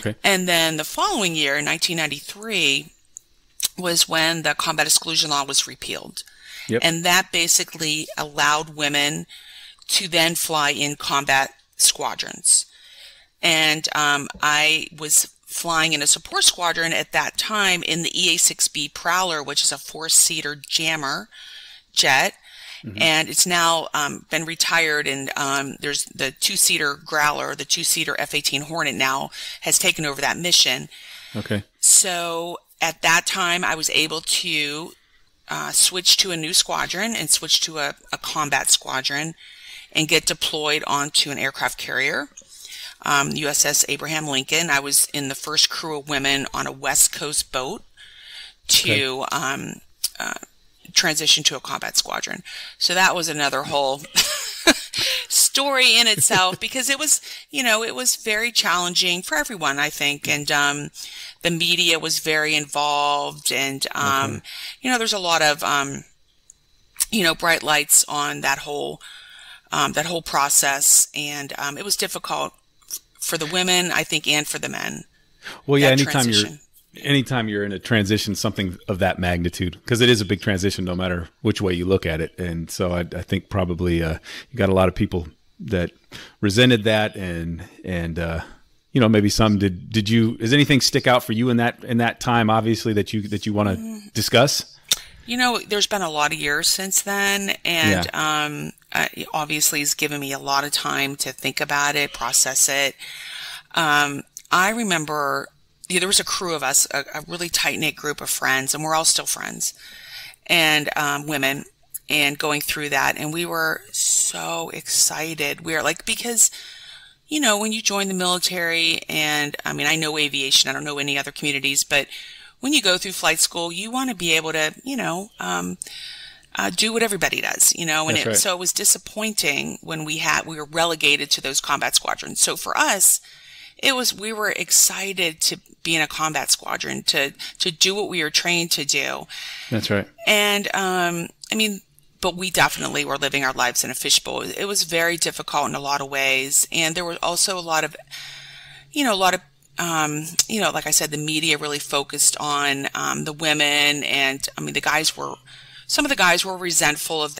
Okay. And then the following year, 1993, was when the combat exclusion law was repealed. Yep. And that basically allowed women to then fly in combat squadrons. And um, I was flying in a support squadron at that time in the EA 6B Prowler, which is a four seater jammer jet. Mm-hmm. And it's now um, been retired, and um, there's the two seater Growler, the two seater F 18 Hornet now has taken over that mission. Okay. So at that time, I was able to uh, switch to a new squadron and switch to a, a, combat squadron and get deployed onto an aircraft carrier. Um, USS Abraham Lincoln. I was in the first crew of women on a West Coast boat to okay. um, uh, transition to a combat squadron. So that was another whole story in itself because it was, you know, it was very challenging for everyone, I think. And, um, the media was very involved and, um, okay. you know, there's a lot of, um, you know, bright lights on that whole, um, that whole process. And, um, it was difficult for the women, I think, and for the men. Well, yeah, anytime transition. you're, anytime you're in a transition, something of that magnitude, because it is a big transition, no matter which way you look at it. And so I, I think probably uh, you got a lot of people that resented that, and and uh, you know maybe some did. Did you? Does anything stick out for you in that in that time? Obviously, that you that you want to discuss. You know, there's been a lot of years since then, and yeah. um, obviously, it's given me a lot of time to think about it, process it. Um, I remember yeah, there was a crew of us, a, a really tight knit group of friends, and we're all still friends, and um, women, and going through that, and we were so excited. We are like because, you know, when you join the military, and I mean, I know aviation, I don't know any other communities, but when you go through flight school, you want to be able to, you know. Um, uh, do what everybody does, you know, and it, right. so it was disappointing when we had we were relegated to those combat squadrons. So for us, it was we were excited to be in a combat squadron to to do what we were trained to do. That's right. And um, I mean, but we definitely were living our lives in a fishbowl. It was very difficult in a lot of ways, and there was also a lot of, you know, a lot of. Um, you know, like I said, the media really focused on um, the women, and I mean, the guys were, some of the guys were resentful of